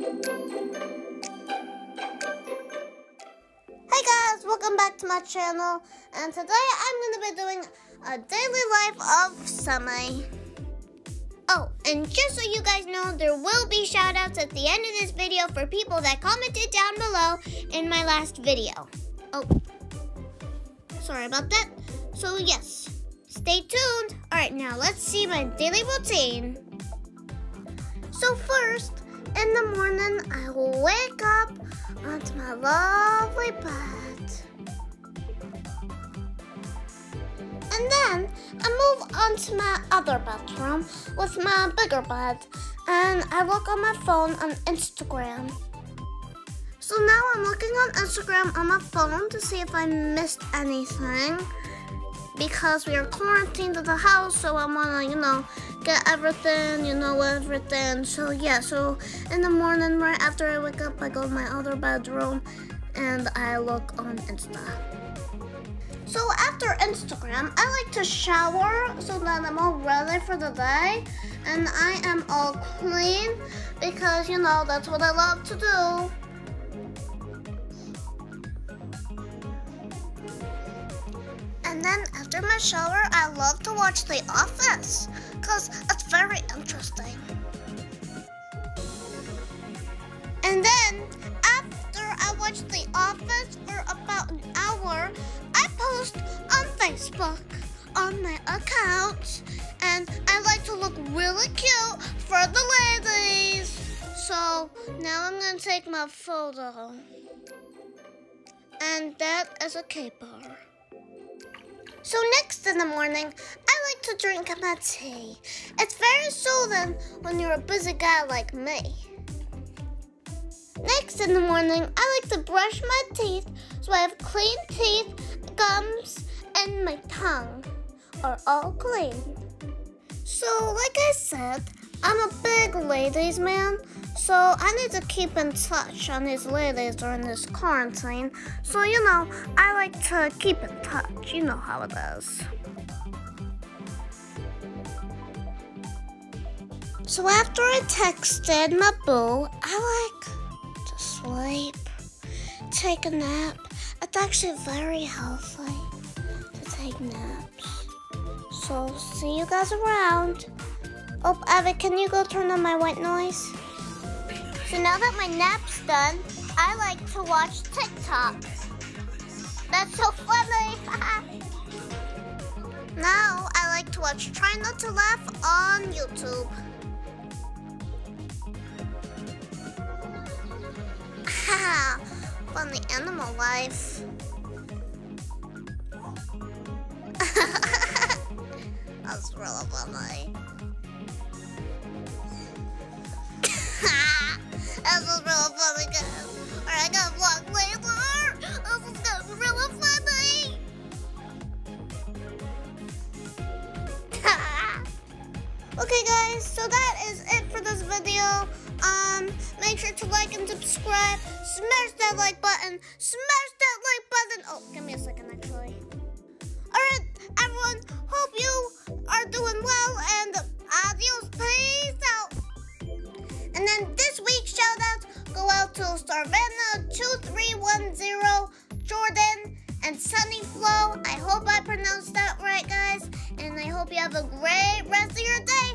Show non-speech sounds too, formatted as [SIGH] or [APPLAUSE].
Hey guys, welcome back to my channel. And today I'm going to be doing a daily life of Sammy. Oh, and just so you guys know, there will be shoutouts at the end of this video for people that commented down below in my last video. Oh, sorry about that. So yes, stay tuned. All right, now let's see my daily routine. So first, in the morning, I will wake up onto my lovely bed. And then I move on to my other bedroom with my bigger bed. And I look on my phone on Instagram. So now I'm looking on Instagram on my phone to see if I missed anything. Because we are quarantined at the house, so I wanna, you know, get everything, you know, everything. So yeah, so in the morning, right after I wake up, I go to my other bedroom and I look on Insta. So after Instagram, I like to shower so that I'm all ready for the day. And I am all clean because, you know, that's what I love to do. After my shower, I love to watch The Office because it's very interesting. And then after I watch The Office for about an hour, I post on Facebook on my account and I like to look really cute for the ladies. So now I'm gonna take my photo. And that is a caper. So next in the morning, I like to drink my tea. It's very soothing when you're a busy guy like me. Next in the morning, I like to brush my teeth so I have clean teeth, gums, and my tongue are all clean. So like I said, I'm a big ladies man, so I need to keep in touch on these ladies during this quarantine. So you know, I like to keep in touch. You know how it is. So after I texted my boo, I like to sleep, take a nap. It's actually very healthy to take naps. So see you guys around. Oh, Abby, can you go turn on my white noise? So now that my nap's done, I like to watch TikTok. That's so funny. [LAUGHS] now I like to watch Try Not to Laugh on YouTube. [LAUGHS] Funny animal life. [LAUGHS] That's really funny. [LAUGHS] This is funny, guys. Alright, I gotta vlog later. This is funny. [LAUGHS] okay, guys, so that is it for this video. Um, make sure to like and subscribe. Smash that like button. Smash Sunny Flow. I hope I pronounced that right, guys. And I hope you have a great rest of your day.